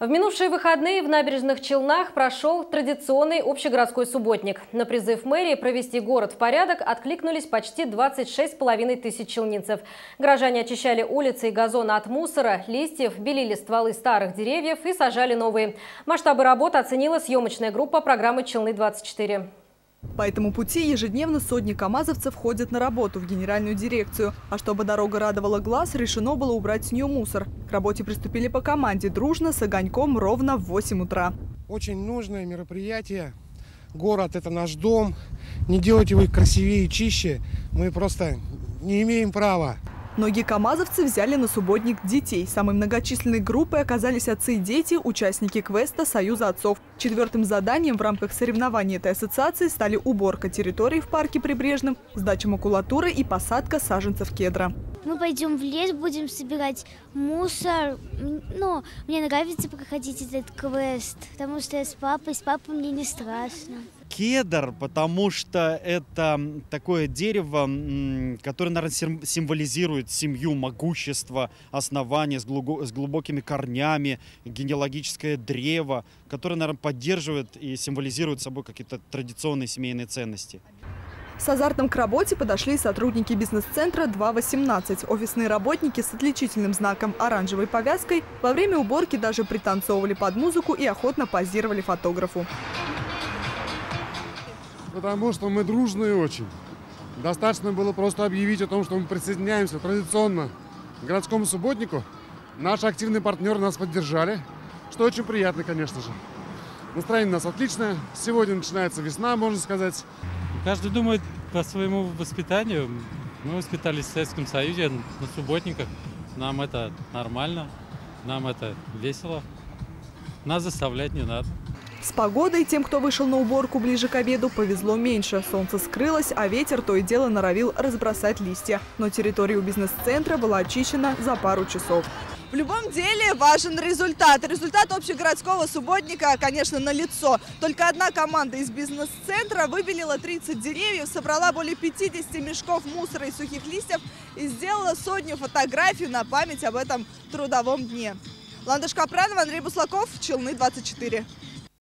В минувшие выходные в набережных Челнах прошел традиционный общегородской субботник. На призыв мэрии провести город в порядок откликнулись почти 26,5 тысяч челнинцев. Горожане очищали улицы и газоны от мусора, листьев, белили стволы старых деревьев и сажали новые. Масштабы работы оценила съемочная группа программы «Челны-24». По этому пути ежедневно сотни камазовцев ходят на работу в генеральную дирекцию. А чтобы дорога радовала глаз, решено было убрать с нее мусор. К работе приступили по команде дружно с огоньком ровно в 8 утра. Очень нужное мероприятие. Город – это наш дом. Не делать его красивее и чище мы просто не имеем права. Многие камазовцы взяли на субботник детей. Самой многочисленной группой оказались отцы и дети, участники квеста «Союза отцов». Четвертым заданием в рамках соревнований этой ассоциации стали уборка территории в парке Прибрежном, сдача макулатуры и посадка саженцев кедра. Мы пойдем в лес, будем собирать мусор. Ну, мне нравится проходить этот квест, потому что я с папой, с папой мне не страшно кедр, потому что это такое дерево, которое, наверное, символизирует семью, могущество, основание с, глубокими корнями, генеалогическое древо, которое, наверное, поддерживает и символизирует собой какие-то традиционные семейные ценности. С азартом к работе подошли сотрудники бизнес-центра 2.18. Офисные работники с отличительным знаком оранжевой повязкой во время уборки даже пританцовывали под музыку и охотно позировали фотографу потому что мы дружные очень. Достаточно было просто объявить о том, что мы присоединяемся традиционно к городскому субботнику. Наши активные партнеры нас поддержали, что очень приятно, конечно же. Настроение у нас отличное. Сегодня начинается весна, можно сказать. Каждый думает по своему воспитанию. Мы воспитались в Советском Союзе на субботниках. Нам это нормально, нам это весело. Нас заставлять не надо. С погодой тем, кто вышел на уборку ближе к обеду, повезло меньше. Солнце скрылось, а ветер то и дело норовил разбросать листья. Но территория у бизнес-центра была очищена за пару часов. В любом деле важен результат. Результат общегородского субботника, конечно, на лицо. Только одна команда из бизнес-центра выбелила 30 деревьев, собрала более 50 мешков мусора и сухих листьев и сделала сотню фотографий на память об этом трудовом дне. Ландыш Капранова, Андрей Буслаков, Челны 24.